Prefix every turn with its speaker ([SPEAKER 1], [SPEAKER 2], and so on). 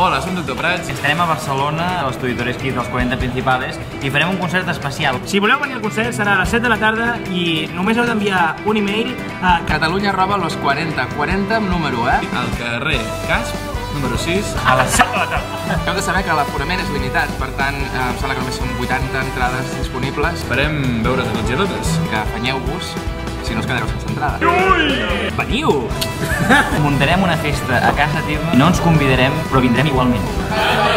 [SPEAKER 1] Hola, som Doctor Prats.
[SPEAKER 2] Estarem a Barcelona, a l'Estudi Toreski dels 40 Principales, i farem un concert especial.
[SPEAKER 3] Si voleu venir al concert serà a les 7 de la tarda i només heu d'enviar un email a
[SPEAKER 1] Catalunya roba los 40, 40 amb número, eh? Al carrer Casp, número 6.
[SPEAKER 3] a les 7 de la tarda.
[SPEAKER 1] Heu de saber que l'aforament és limitat, per tant, eh, em sembla que només són 80 entrades disponibles. Esperem veure a tots i a totes. Que afanyeu-vos, si no us quedareu sense entrada.
[SPEAKER 3] Veniu!
[SPEAKER 2] Muntarem una festa a casa teva, no ens convidarem, però vindrem igualment.